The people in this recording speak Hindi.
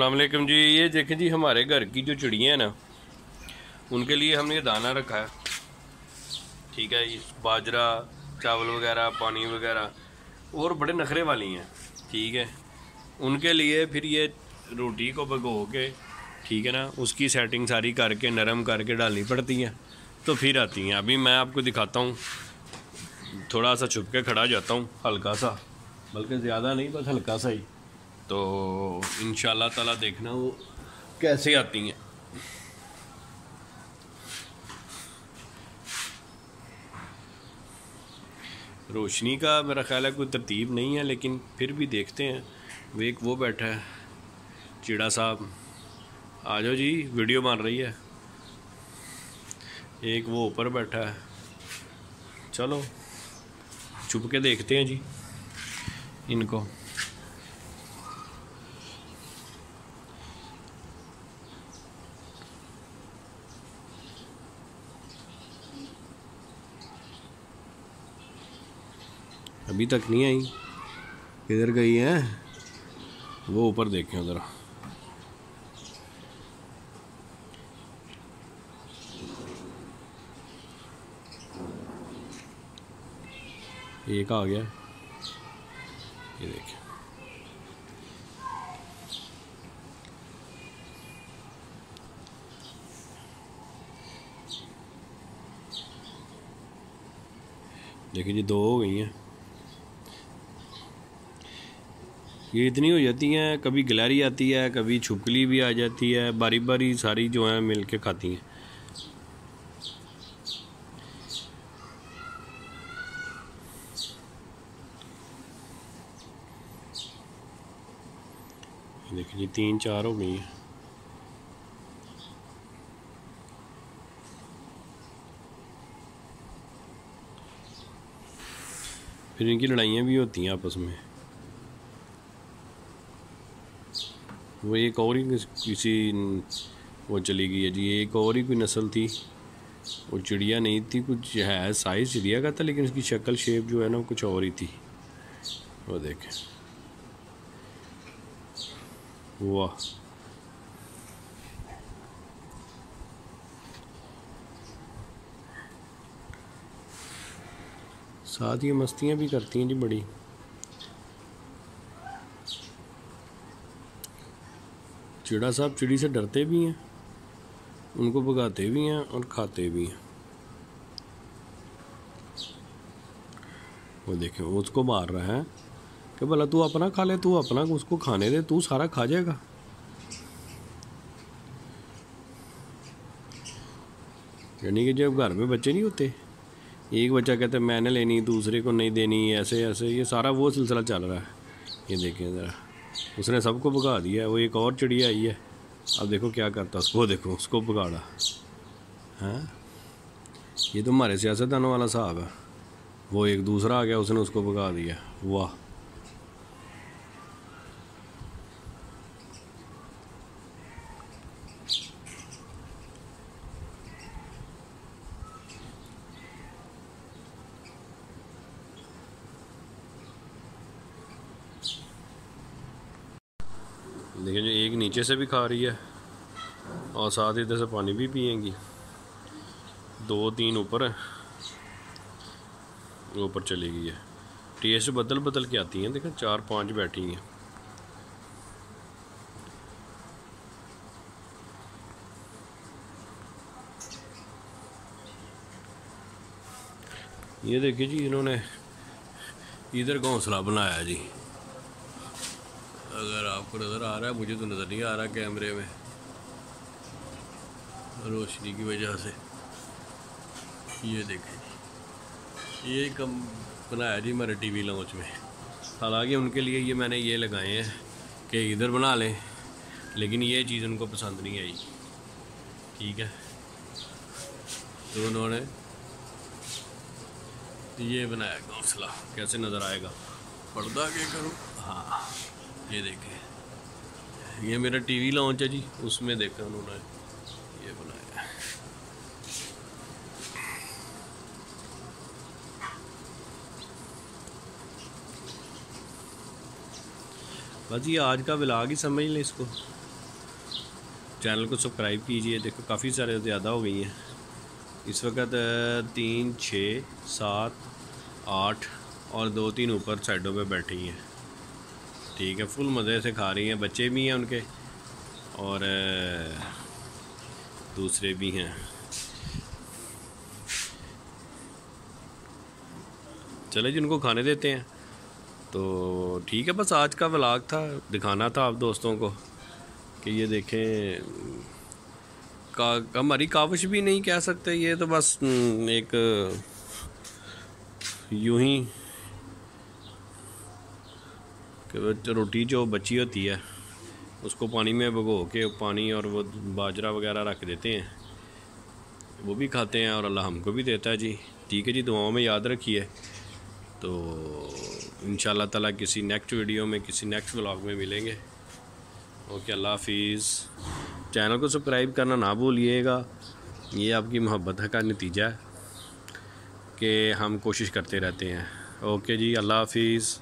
वालेकुम जी। ये देखें जी, हमारे घर की जो चिड़ियाँ हैं ना, उनके लिए हमने ये दाना रखा है। ठीक है बाजरा, चावल वगैरह, पानी वगैरह, और बड़े नखरे वाली हैं। ठीक है, उनके लिए फिर ये रोटी को भगो के, ठीक है ना, उसकी सेटिंग सारी करके, नरम करके डालनी पड़ती है तो फिर आती हैं। अभी मैं आपको दिखाता हूँ, थोड़ा सा छुप के खड़ा जाता हूँ, हल्का सा, बल्कि ज़्यादा नहीं, बस हल्का सा ही। तो इन ताला देखना वो कैसे आती हैं। रोशनी का मेरा ख्याल है कोई तरतीब नहीं है, लेकिन फिर भी देखते हैं। वो एक वो बैठा है, चिड़ा साहब। आ जाओ जी, वीडियो मार रही है। एक वो ऊपर बैठा है। चलो, छुप के देखते हैं जी इनको। अभी तक नहीं आई। किधर गई है? वो ऊपर देखें ज़रा। एक आ गया? ये देखें। देखिए जी, दो हो गई हैं। ये इतनी हो जाती हैं, कभी गिलहरी आती है, कभी छुपकली भी आ जाती है बारी बारी सारी जो है मिल के खाती हैं। देखिए जी तीन चार हो गई हैं। फिर इनकी लड़ाइयाँ भी होती हैं आपस में। वो एक और ही किसी वो चली गई है जी, एक और ही कोई नस्ल थी। वो चिड़िया नहीं थी, कुछ है, साइज़ चिड़िया का था, लेकिन उसकी शक्ल, शेप जो है ना कुछ और ही थी। वो देखें। वाह। साथ ही मस्तियाँ भी करती हैं जी बड़ी। चिड़ा साहब चिड़ी से डरते भी हैं, उनको भगाते भी हैं और खाते भी हैं। वो देखें, वो उसको मार रहा है कि भला तू अपना खा ले, तू अपना उसको खाने दे, तू सारा खा जाएगा। यानी कि जब घर में बच्चे नहीं होते, एक बच्चा कहता है, मैंने लेनी, दूसरे को नहीं देनी, ऐसे ऐसे, ये सारा वो सिलसिला चल रहा है। ये देखें ज़रा। उसने सबको भगा दिया है, वो एक और चिड़िया आई है। अब देखो क्या करता उसको देखो, उसको भगाड़ा। हैं? ये तो हमारे सियासतदानों वाला साहब है। वो एक दूसरा आ गया, उसने उसको भगा दिया। वाह। देखिए जो, एक नीचे से भी खा रही है और साथ ही इधर से पानी भी पिएँगी। दो, तीन ऊपर है। ऊपर चली गई है। टेस्ट बदल बदल के आती हैं। देखें, चार, पाँच बैठी हैं। ये देखिए जी, इन्होंने इधर घोंसला बनाया जी। अगर आपको नज़र आ रहा है, मुझे तो नज़र नहीं आ रहा कैमरे में। रोशनी की वजह से। ये देखें ये कम बनाया जी मेरे टीवी लॉन्च में। हालाँकि उनके लिए ये मैंने ये लगाए हैं कि इधर बना लें, लेकिन ये चीज़ उनको पसंद नहीं आई। ठीक है? तो उन्होंने ये बनाया घोंसला। कैसे नज़र आएगा? पर्दा के करूँ? हाँ। ये देखें। ये मेरा टीवी लॉन्च है जी, उसमें देखा उन्होंने। ये बनाया। बस ये आज का ब्लाग ही समझ लें इसको। चैनल को सब्सक्राइब कीजिए, देखो काफ़ी सारे ज़्यादा हो गई हैं। इस वक्त तीन छः सात, आठ और दो तीन ऊपर साइडों पे बैठी हैं। ठीक है, फुल मज़े से खा रही हैं, बच्चे भी हैं उनके, और दूसरे भी हैं। चले जी, उनको खाने देते हैं। तो ठीक है, बस आज का व्लॉग था, दिखाना था आप दोस्तों को, कि ये देखें, का, हमारी काविश भी नहीं कह सकते, ये तो बस एक, यूँ ही कि रोटी जो बची होती है, उसको पानी में भगो के पानी और वो बाजरा वगैरह रख देते हैं। वो भी खाते हैं और अल्लाह हमको भी देता है जी। ठीक है जी, दुआओं में याद रखिए। तो इन ताला किसी नेक्स्ट वीडियो में, किसी नेक्स्ट व्लॉग में मिलेंगे। ओके, अल्लाह हाफिज़। चैनल को सब्सक्राइब करना ना भूलिएगा। ये आपकी मोहब्बत का नतीजा है कि हम कोशिश करते रहते हैं। ओके जी, अल्लाह हाफिज़।